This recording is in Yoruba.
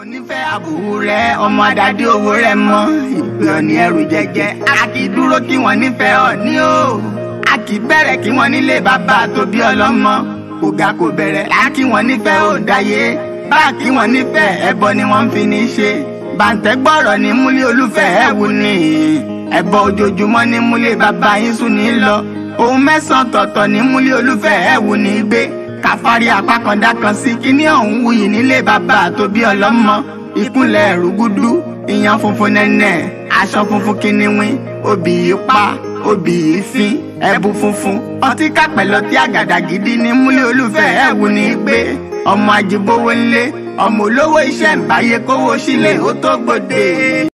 onífẹ́ àbùwù rẹ ọmọ àdàdé owó rẹ mọ ìgbé ọ̀ní ẹrù jẹjẹ a kì í dúró kí wọ́n nífẹ̀ẹ́ ọ̀ní o a kì í bẹ̀rẹ̀ kí wọ́n nílé bàbá tó bí ọlọ́mọ kò ga kò bẹ̀rẹ̀ láà kí wọ́n nífẹ̀ẹ́ ò dáyé báà kí wọ́n nífẹ̀ẹ́ ẹbọ ni wọ́n fi ní ṣe bàǹtẹ́ gbọ́rọ̀ ní múlé olúfẹ́ ẹ wù ní ẹbọ ojoojúmọ́ ní múlé bàbá yín sùn ní lọ òun mẹ́sàn-án tọ̀tọ̀ ní múlé olúfẹ́ ẹ wù ní gbé àfarí àpakàndá kan sí kíní ọ̀hún wuyì nílé bàbá àtòbí ọlọ́mọ ìkúnlẹ̀ rúgúdú ìyàn funfun nẹ́nẹ́ aṣọ funfun kíníwín obì yìí pa obì yìí fín ẹ̀bù funfun ọtí kápẹ́ àgàdà gidi ní múlẹ̀ olùfẹ́ ẹ̀wù ní gbé ọmọ àjìbówó ńlé ọmọ olówó iṣẹ́ ìbáyé kówó sílẹ̀ ó tó gbòde.